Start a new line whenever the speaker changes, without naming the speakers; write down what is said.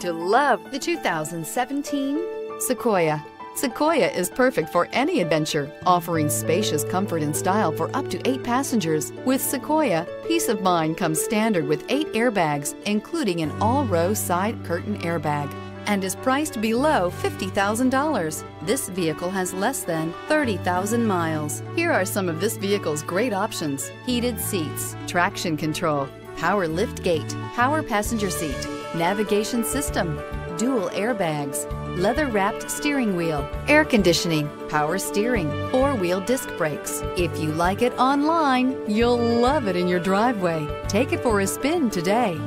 to love the 2017 Sequoia. Sequoia is perfect for any adventure, offering spacious comfort and style for up to eight passengers. With Sequoia, peace of mind comes standard with eight airbags, including an all-row side curtain airbag, and is priced below $50,000. This vehicle has less than 30,000 miles. Here are some of this vehicle's great options. Heated seats, traction control, power lift gate, power passenger seat, navigation system, dual airbags, leather wrapped steering wheel, air conditioning, power steering, four wheel disc brakes. If you like it online, you'll love it in your driveway. Take it for a spin today.